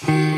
Hey.